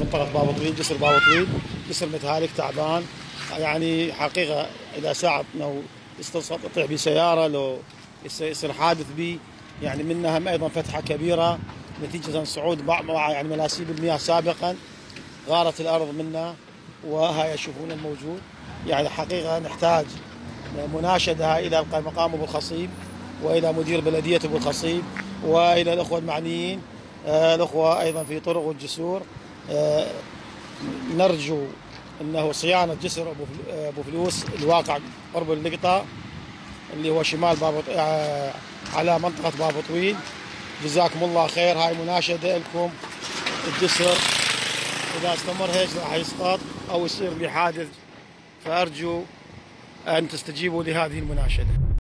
منطقة بابا طويل جسر بابا طويل جسر متهالك تعبان. يعني حقيقة إذا ساعد إنه يستطيع بسيارة لو يصير حادث به يعني منها أيضا فتحة كبيرة نتيجة صعود بعض يعني مناسيب المياه سابقا غارت الأرض منا وهاي يشوفون الموجود. يعني حقيقة نحتاج مناشدة إلى مقام أبو الخصيب وإلى مدير بلدية أبو الخصيب وإلى الأخوة المعنيين آه، الأخوة أيضا في طرق والجسور. نرجو إنه صيانة جسر أبو أبو فلوس الواقع قرب اللقطه اللي هو شمال باب آه، على منطقة باب طويل جزاكم الله خير. هاي مناشدة لكم. الجسر إذا استمر هيك راح يسقط أو يصير بحادث فأرجو أن تستجيبوا لهذه المناشدة.